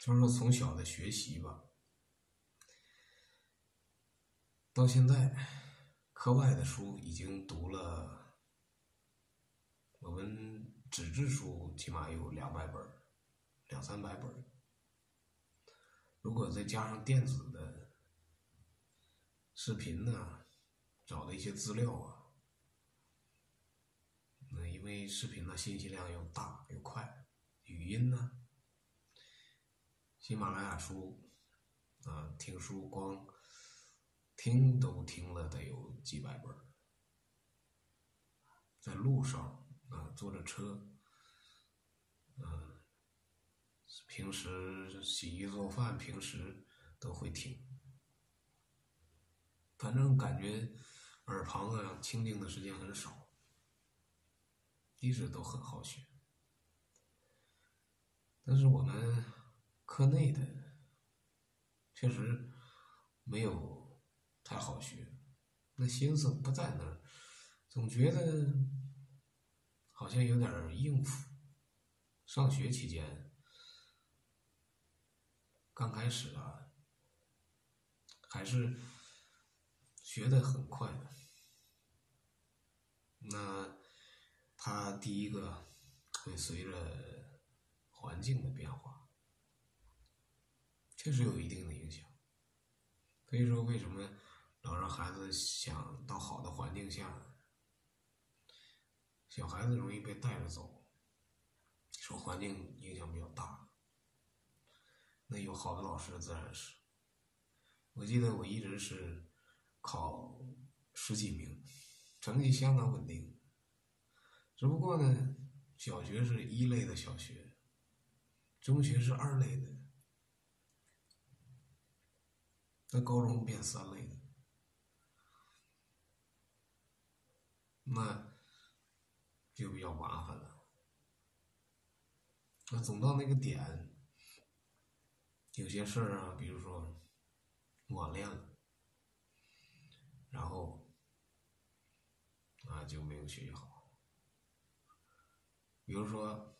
就是说从小的学习吧，到现在课外的书已经读了，我们纸质书起码有两百本，两三百本。如果再加上电子的视频呢，找的一些资料啊，那因为视频呢信息量又大又快，语音呢，喜马拉雅书啊，听书光听都听了得有几百本，在路上啊，坐着车，嗯。平时洗衣做饭，平时都会听，反正感觉耳旁啊清静的时间很少，一直都很好学。但是我们课内的确实没有太好学，那心思不在那儿，总觉得好像有点应付。上学期间。刚开始啊，还是学的很快的。那他第一个会随着环境的变化，确实有一定的影响。所以说，为什么老让孩子想到好的环境下，小孩子容易被带着走，受环境影响比较大。那有好的老师自然是，我记得我一直是考十几名，成绩相当稳定。只不过呢，小学是一类的小学，中学是二类的，那高中变三类的，那就比较麻烦了。那总到那个点。有些事儿啊，比如说网恋了，然后啊就没有学习好。比如说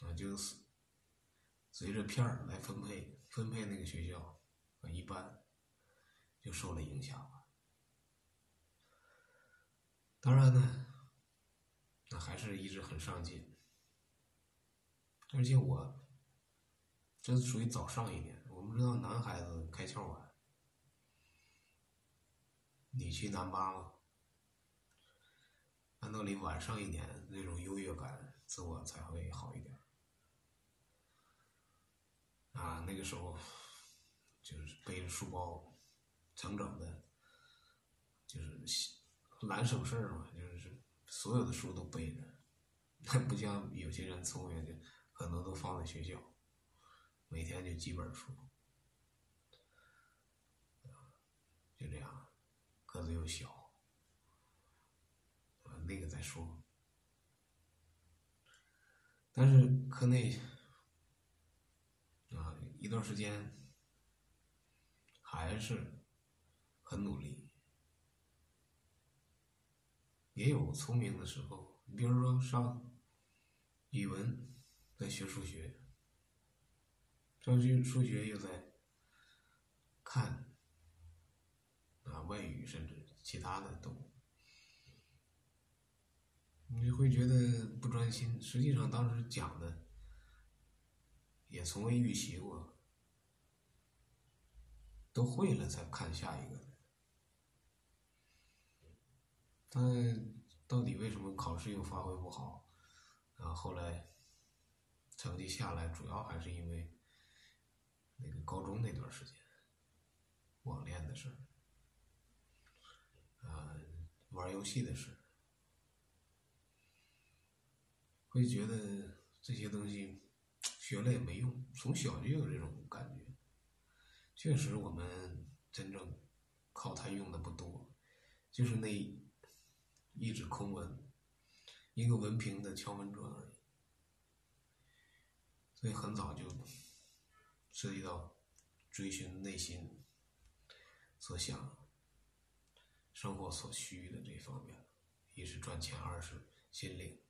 啊，就是随着片儿来分配，分配那个学校啊，一般就受了影响了。当然呢，那还是一直很上进，而且我。这属于早上一点。我们知道男孩子开窍晚，你去男八吗？按道理晚上一点，那种优越感，自我才会好一点。啊，那个时候就是背着书包，整整的，就是懒省事儿嘛，就是所有的书都背着，不像有些人聪明，就很多都放在学校。每天就几本书，就这样，个子又小，那个再说。但是课内啊，一段时间还是很努力，也有聪明的时候。你比如说上语文，在学数学。上学数学又在看啊，外语甚至其他的都，你会觉得不专心。实际上当时讲的也从未预习过，都会了才看下一个。但到底为什么考试又发挥不好？啊，后来成绩下来，主要还是因为。那个高中那段时间，网恋的事儿，啊，玩游戏的事，会觉得这些东西学了也没用。从小就有这种感觉，确实我们真正靠它用的不多，就是那一纸空文，一个文凭的敲门砖而已。所以很早就。涉及到追寻内心所想、生活所需的这方面，一是赚钱，二是心灵。